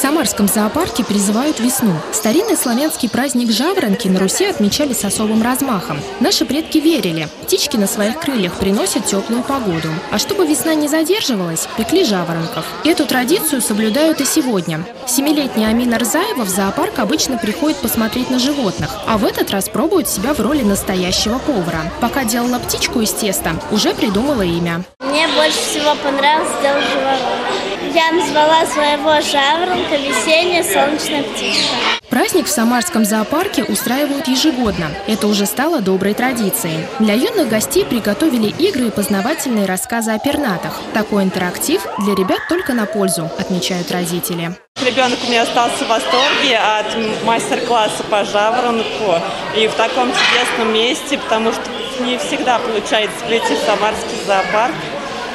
Самарском зоопарке призывают весну. Старинный славянский праздник Жаворонки на Руси отмечали с особым размахом. Наши предки верили, птички на своих крыльях приносят теплую погоду. А чтобы весна не задерживалась, пекли жаворонков. Эту традицию соблюдают и сегодня. Семилетняя Амина Рзаева в зоопарк обычно приходит посмотреть на животных, а в этот раз пробует себя в роли настоящего повара. Пока делала птичку из теста, уже придумала имя. Мне больше всего понравилось делать жаворонок. Я назвала своего жаворонка «Весенняя солнечная птичка». Праздник в Самарском зоопарке устраивают ежегодно. Это уже стало доброй традицией. Для юных гостей приготовили игры и познавательные рассказы о пернатах. Такой интерактив для ребят только на пользу, отмечают родители. Ребенок у меня остался в восторге от мастер-класса по жаворонку и в таком чудесном месте, потому что не всегда получается прийти в Самарский зоопарк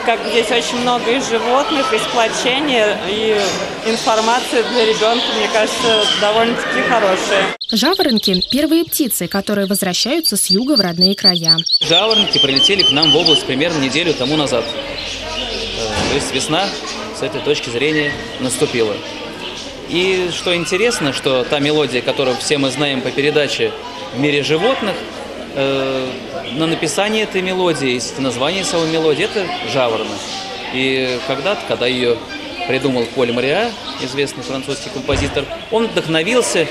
как здесь очень много и животных, и сплочения, и информация для ребенка, мне кажется, довольно-таки хорошая. Жаворонки – первые птицы, которые возвращаются с юга в родные края. Жаворонки прилетели к нам в область примерно неделю тому назад. Э, то есть весна с этой точки зрения наступила. И что интересно, что та мелодия, которую все мы знаем по передаче «В мире животных», э, на написание этой мелодии, название самой мелодии, это «Жаворонок». И когда-то, когда ее придумал Поль Мариа, известный французский композитор, он вдохновился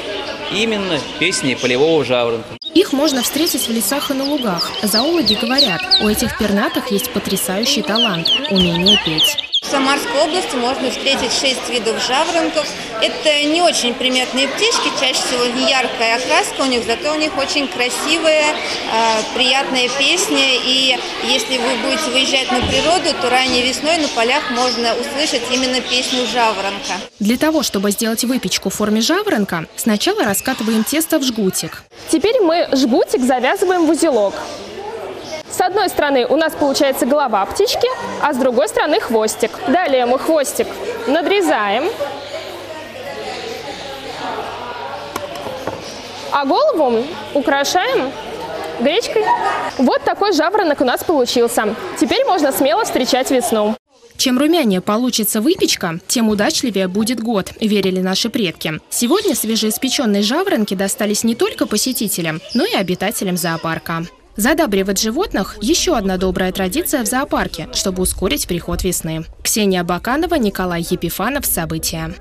именно песней полевого жаворонка. Их можно встретить в лесах и на лугах. Зоологи говорят, у этих пернатых есть потрясающий талант – умение петь. В Самарской области можно встретить шесть видов жаворонков. Это не очень приметные птички, чаще всего не яркая окраска у них, зато у них очень красивая, э, приятная песня. И если вы будете выезжать на природу, то ранней весной на полях можно услышать именно песню жаворонка. Для того, чтобы сделать выпечку в форме жаворонка, сначала раскатываем тесто в жгутик. Теперь мы жгутик завязываем в узелок. Одной стороны у нас получается голова птички, а с другой стороны хвостик. Далее мы хвостик надрезаем. А голову украшаем гречкой. Вот такой жаворонок у нас получился. Теперь можно смело встречать весну. Чем румянее получится выпечка, тем удачливее будет год, верили наши предки. Сегодня свежеиспеченные жаворонки достались не только посетителям, но и обитателям зоопарка. Задабривать животных – еще одна добрая традиция в зоопарке, чтобы ускорить приход весны. Ксения Баканова, Николай Епифанов. События.